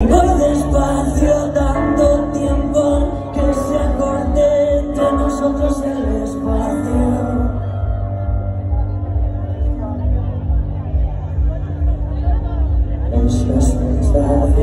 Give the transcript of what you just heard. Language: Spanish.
Voy despacio tanto tiempo que se acorde entre nosotros el espacio. Es.